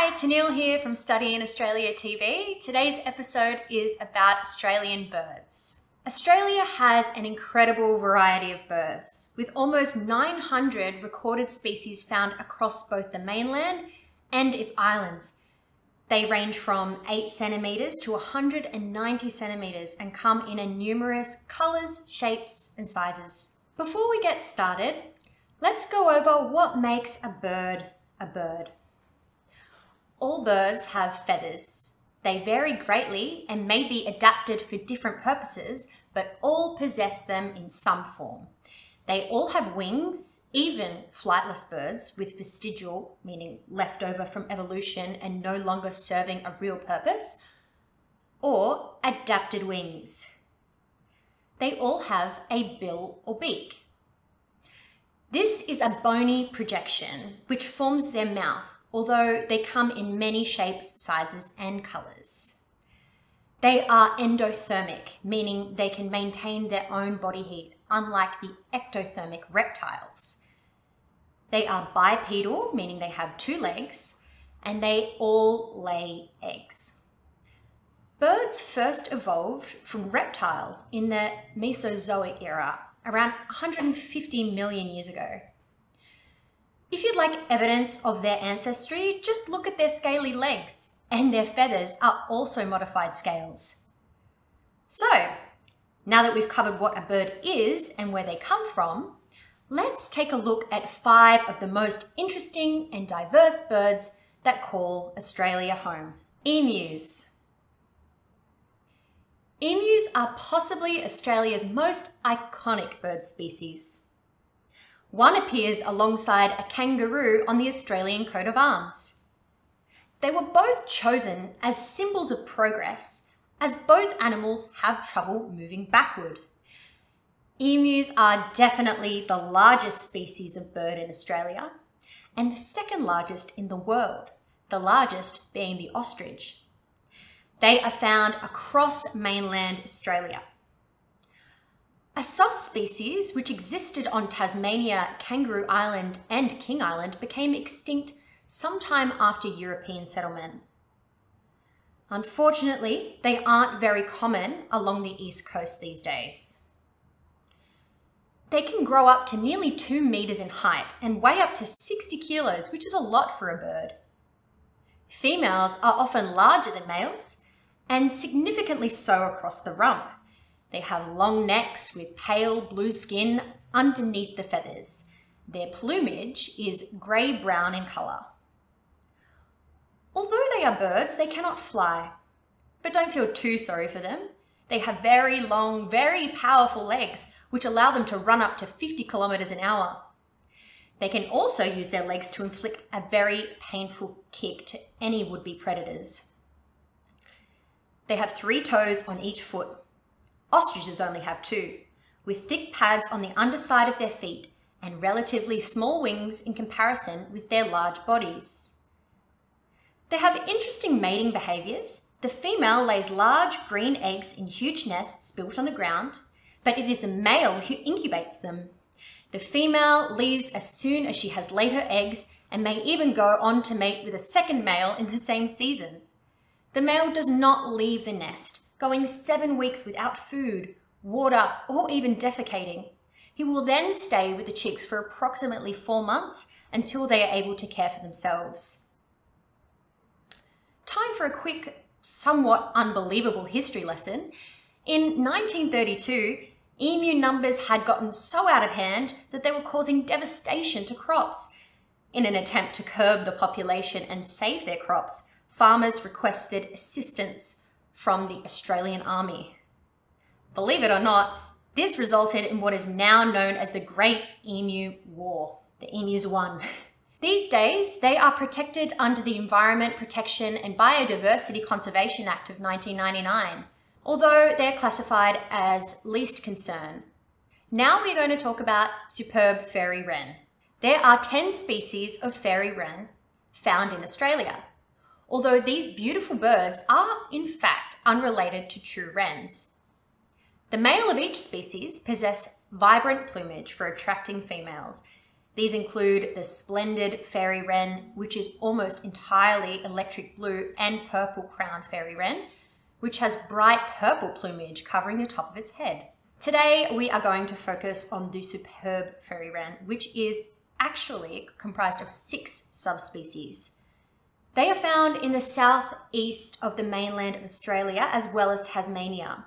Hi, Tennille here from Study in Australia TV. Today's episode is about Australian birds. Australia has an incredible variety of birds, with almost 900 recorded species found across both the mainland and its islands. They range from 8 centimetres to 190 centimetres and come in a numerous colours, shapes and sizes. Before we get started, let's go over what makes a bird a bird. All birds have feathers. They vary greatly and may be adapted for different purposes, but all possess them in some form. They all have wings, even flightless birds with vestigial, meaning left over from evolution and no longer serving a real purpose, or adapted wings. They all have a bill or beak. This is a bony projection which forms their mouth, although they come in many shapes, sizes, and colours. They are endothermic, meaning they can maintain their own body heat, unlike the ectothermic reptiles. They are bipedal, meaning they have two legs, and they all lay eggs. Birds first evolved from reptiles in the Mesozoic era, around 150 million years ago. If you'd like evidence of their ancestry, just look at their scaly legs, and their feathers are also modified scales. So, now that we've covered what a bird is and where they come from, let's take a look at five of the most interesting and diverse birds that call Australia home. Emus. Emus are possibly Australia's most iconic bird species. One appears alongside a kangaroo on the Australian coat of arms. They were both chosen as symbols of progress, as both animals have trouble moving backward. Emus are definitely the largest species of bird in Australia, and the second largest in the world, the largest being the ostrich. They are found across mainland Australia. A subspecies which existed on Tasmania, Kangaroo Island and King Island became extinct sometime after European settlement. Unfortunately, they aren't very common along the east coast these days. They can grow up to nearly 2 metres in height and weigh up to 60 kilos, which is a lot for a bird. Females are often larger than males and significantly so across the rump. They have long necks with pale blue skin underneath the feathers. Their plumage is grey-brown in colour. Although they are birds, they cannot fly. But don't feel too sorry for them. They have very long, very powerful legs, which allow them to run up to 50 kilometers an hour. They can also use their legs to inflict a very painful kick to any would-be predators. They have three toes on each foot. Ostriches only have two, with thick pads on the underside of their feet and relatively small wings in comparison with their large bodies. They have interesting mating behaviours. The female lays large green eggs in huge nests built on the ground, but it is the male who incubates them. The female leaves as soon as she has laid her eggs and may even go on to mate with a second male in the same season. The male does not leave the nest, going seven weeks without food, water, or even defecating. He will then stay with the chicks for approximately four months until they are able to care for themselves. Time for a quick, somewhat unbelievable history lesson. In 1932, emu numbers had gotten so out of hand that they were causing devastation to crops. In an attempt to curb the population and save their crops, farmers requested assistance from the Australian Army. Believe it or not, this resulted in what is now known as the Great Emu War. The emus won. These days, they are protected under the Environment Protection and Biodiversity Conservation Act of 1999, although they're classified as least concern. Now we're going to talk about superb fairy wren. There are 10 species of fairy wren found in Australia although these beautiful birds are in fact unrelated to true wrens. The male of each species possess vibrant plumage for attracting females. These include the splendid fairy wren, which is almost entirely electric blue, and purple crowned fairy wren, which has bright purple plumage covering the top of its head. Today, we are going to focus on the superb fairy wren, which is actually comprised of six subspecies. They are found in the southeast of the mainland of Australia as well as Tasmania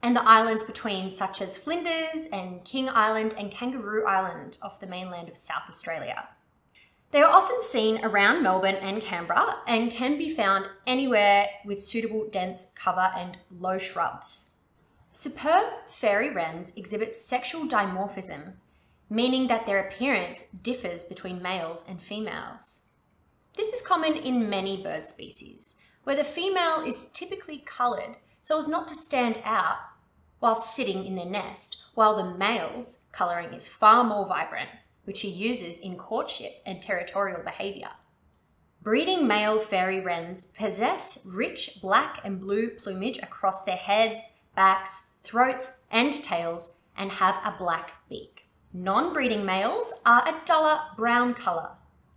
and the islands between such as Flinders and King Island and Kangaroo Island off the mainland of South Australia. They are often seen around Melbourne and Canberra and can be found anywhere with suitable dense cover and low shrubs. Superb fairy wrens exhibit sexual dimorphism, meaning that their appearance differs between males and females. This is common in many bird species, where the female is typically coloured so as not to stand out while sitting in their nest, while the male's colouring is far more vibrant, which he uses in courtship and territorial behaviour. Breeding male fairy wrens possess rich black and blue plumage across their heads, backs, throats, and tails, and have a black beak. Non-breeding males are a duller brown colour.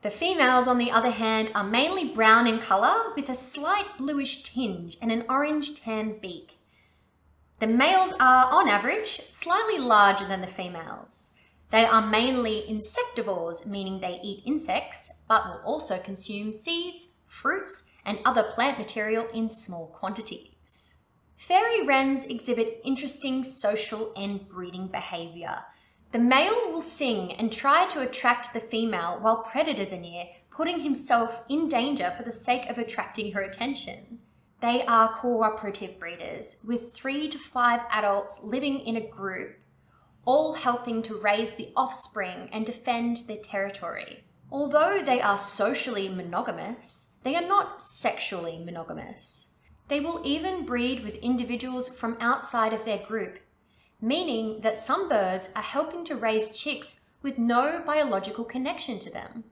The females, on the other hand, are mainly brown in colour with a slight bluish tinge and an orange-tan beak. The males are, on average, slightly larger than the females. They are mainly insectivores, meaning they eat insects, but will also consume seeds, fruits, and other plant material in small quantities. Fairy wrens exhibit interesting social and breeding behaviour. The male will sing and try to attract the female while predators are near, putting himself in danger for the sake of attracting her attention. They are cooperative breeders, with three to five adults living in a group all helping to raise the offspring and defend their territory. Although they are socially monogamous, they are not sexually monogamous. They will even breed with individuals from outside of their group, meaning that some birds are helping to raise chicks with no biological connection to them.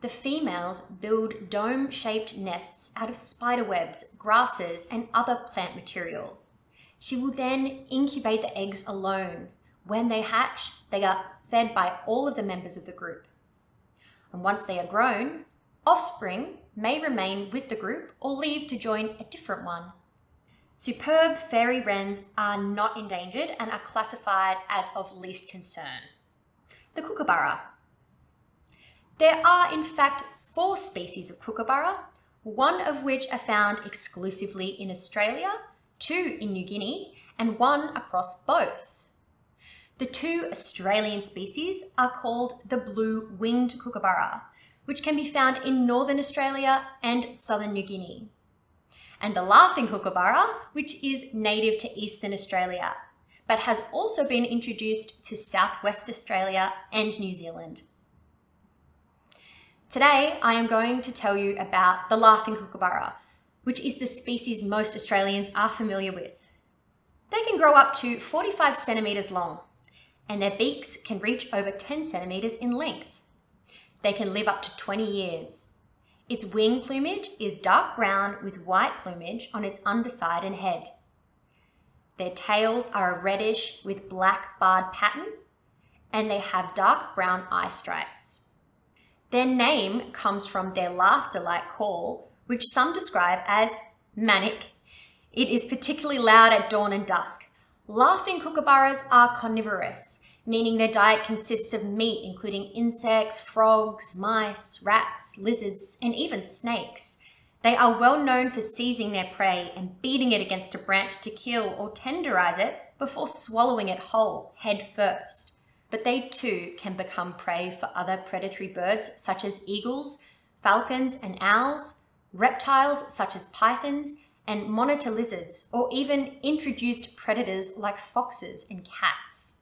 The females build dome-shaped nests out of spider webs, grasses, and other plant material. She will then incubate the eggs alone, when they hatch, they are fed by all of the members of the group. And once they are grown, offspring may remain with the group or leave to join a different one. Superb fairy wrens are not endangered and are classified as of least concern. The kookaburra. There are in fact four species of kookaburra, one of which are found exclusively in Australia, two in New Guinea, and one across both. The two Australian species are called the blue-winged kookaburra, which can be found in northern Australia and southern New Guinea. And the laughing kookaburra, which is native to eastern Australia, but has also been introduced to southwest Australia and New Zealand. Today, I am going to tell you about the laughing kookaburra, which is the species most Australians are familiar with. They can grow up to 45 centimetres long, and their beaks can reach over 10 centimetres in length. They can live up to 20 years. Its wing plumage is dark brown with white plumage on its underside and head. Their tails are a reddish with black barred pattern, and they have dark brown eye stripes. Their name comes from their laughter-like call, which some describe as manic. It is particularly loud at dawn and dusk, Laughing kookaburras are carnivorous, meaning their diet consists of meat including insects, frogs, mice, rats, lizards, and even snakes. They are well known for seizing their prey and beating it against a branch to kill or tenderize it before swallowing it whole, head first. But they too can become prey for other predatory birds such as eagles, falcons, and owls, reptiles such as pythons, and monitor lizards, or even introduced predators like foxes and cats.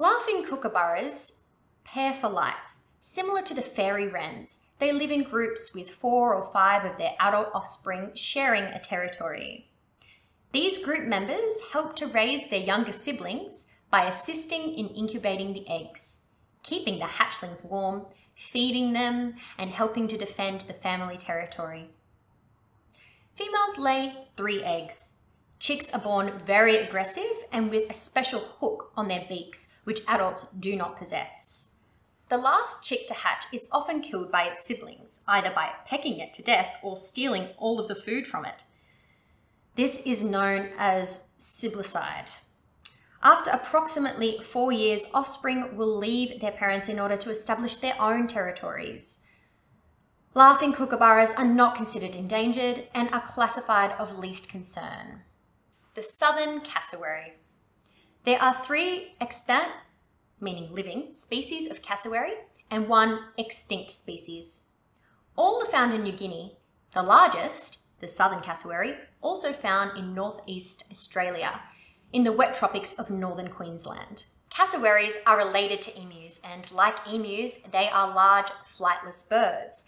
Laughing kookaburras pair for life. Similar to the fairy wrens, they live in groups with four or five of their adult offspring sharing a territory. These group members help to raise their younger siblings by assisting in incubating the eggs, keeping the hatchlings warm, feeding them, and helping to defend the family territory. Females lay three eggs. Chicks are born very aggressive and with a special hook on their beaks, which adults do not possess. The last chick to hatch is often killed by its siblings, either by pecking it to death or stealing all of the food from it. This is known as siblicide. After approximately four years, offspring will leave their parents in order to establish their own territories. Laughing kookaburras are not considered endangered and are classified of least concern. The southern cassowary. There are three extant, meaning living, species of cassowary and one extinct species. All are found in New Guinea. The largest, the southern cassowary, also found in northeast Australia, in the wet tropics of northern Queensland. Cassowaries are related to emus, and like emus, they are large flightless birds.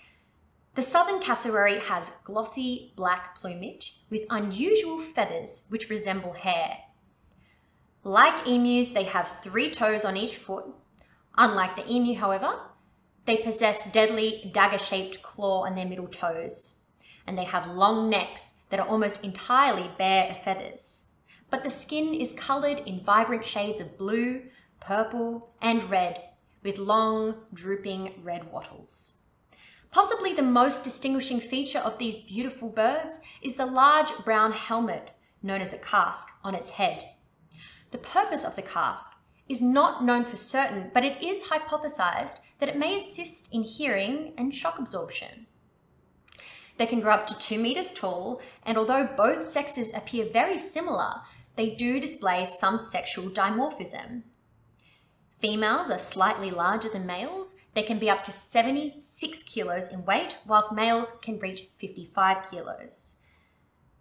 The southern cassowary has glossy black plumage with unusual feathers which resemble hair. Like emus, they have three toes on each foot. Unlike the emu, however, they possess deadly dagger-shaped claw on their middle toes, and they have long necks that are almost entirely bare of feathers. But the skin is coloured in vibrant shades of blue, purple, and red, with long, drooping red wattles. Possibly the most distinguishing feature of these beautiful birds is the large brown helmet, known as a casque, on its head. The purpose of the casque is not known for certain, but it is hypothesized that it may assist in hearing and shock absorption. They can grow up to two meters tall, and although both sexes appear very similar, they do display some sexual dimorphism. Females are slightly larger than males. They can be up to 76 kilos in weight, whilst males can reach 55 kilos.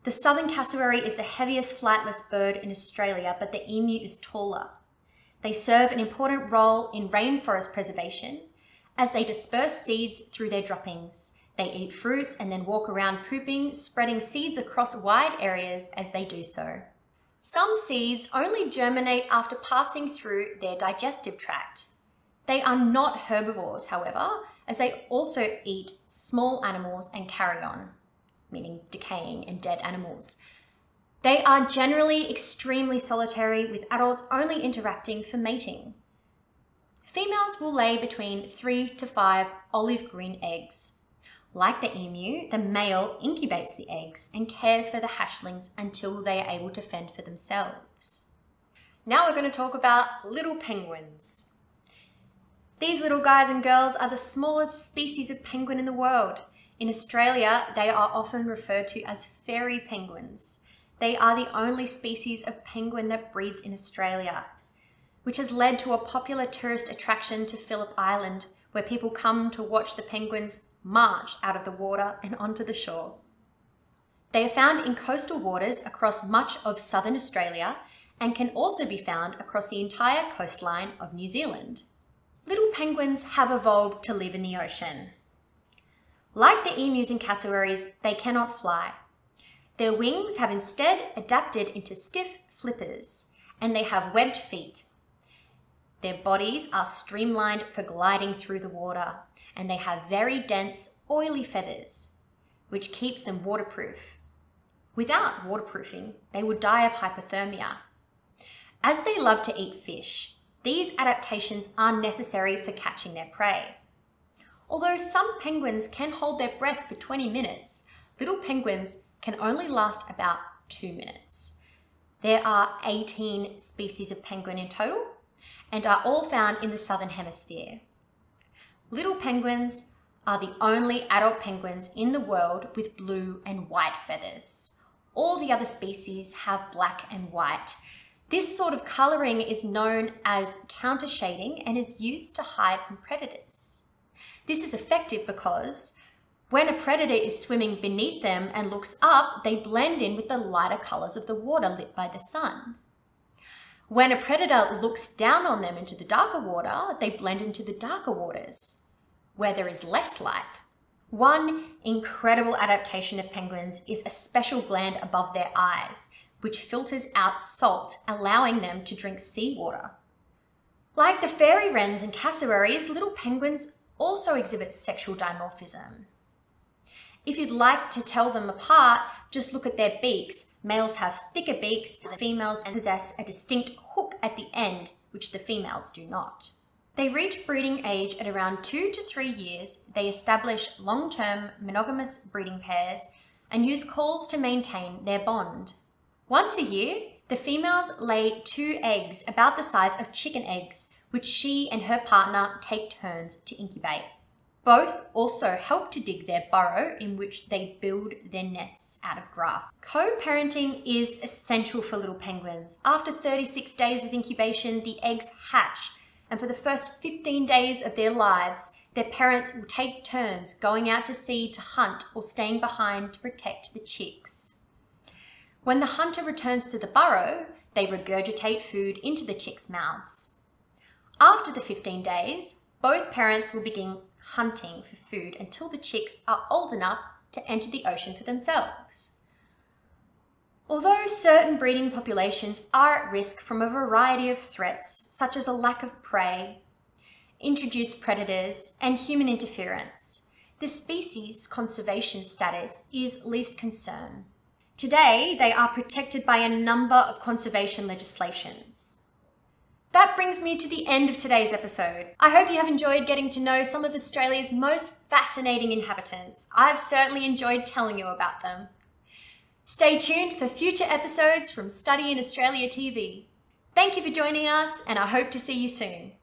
The southern cassowary is the heaviest flightless bird in Australia, but the emu is taller. They serve an important role in rainforest preservation as they disperse seeds through their droppings. They eat fruits and then walk around pooping, spreading seeds across wide areas as they do so. Some seeds only germinate after passing through their digestive tract. They are not herbivores, however, as they also eat small animals and carrion, meaning decaying and dead animals. They are generally extremely solitary, with adults only interacting for mating. Females will lay between three to five olive green eggs. Like the emu, the male incubates the eggs and cares for the hatchlings until they are able to fend for themselves. Now we're going to talk about little penguins. These little guys and girls are the smallest species of penguin in the world. In Australia, they are often referred to as fairy penguins. They are the only species of penguin that breeds in Australia, which has led to a popular tourist attraction to Phillip Island, where people come to watch the penguins march out of the water and onto the shore. They are found in coastal waters across much of southern Australia and can also be found across the entire coastline of New Zealand. Little penguins have evolved to live in the ocean. Like the emus and cassowaries, they cannot fly. Their wings have instead adapted into stiff flippers, and they have webbed feet. Their bodies are streamlined for gliding through the water, and they have very dense, oily feathers, which keeps them waterproof. Without waterproofing, they would die of hypothermia. As they love to eat fish, these adaptations are necessary for catching their prey. Although some penguins can hold their breath for 20 minutes, little penguins can only last about two minutes. There are 18 species of penguin in total and are all found in the southern hemisphere. Little penguins are the only adult penguins in the world with blue and white feathers. All the other species have black and white. This sort of colouring is known as counter shading and is used to hide from predators. This is effective because when a predator is swimming beneath them and looks up, they blend in with the lighter colours of the water lit by the sun. When a predator looks down on them into the darker water, they blend into the darker waters, where there is less light. One incredible adaptation of penguins is a special gland above their eyes, which filters out salt, allowing them to drink seawater. Like the fairy wrens and cassowaries, little penguins also exhibit sexual dimorphism. If you'd like to tell them apart, just look at their beaks. Males have thicker beaks, the females possess a distinct hook at the end, which the females do not. They reach breeding age at around two to three years. They establish long term monogamous breeding pairs and use calls to maintain their bond. Once a year, the females lay two eggs about the size of chicken eggs, which she and her partner take turns to incubate. Both also help to dig their burrow in which they build their nests out of grass. Co-parenting is essential for little penguins. After 36 days of incubation, the eggs hatch, and for the first 15 days of their lives, their parents will take turns going out to sea to hunt or staying behind to protect the chicks. When the hunter returns to the burrow, they regurgitate food into the chicks' mouths. After the 15 days, both parents will begin hunting for food until the chicks are old enough to enter the ocean for themselves. Although certain breeding populations are at risk from a variety of threats, such as a lack of prey, introduced predators, and human interference, the species conservation status is least concern. Today, they are protected by a number of conservation legislations. That brings me to the end of today's episode. I hope you have enjoyed getting to know some of Australia's most fascinating inhabitants. I've certainly enjoyed telling you about them. Stay tuned for future episodes from Study in Australia TV. Thank you for joining us, and I hope to see you soon.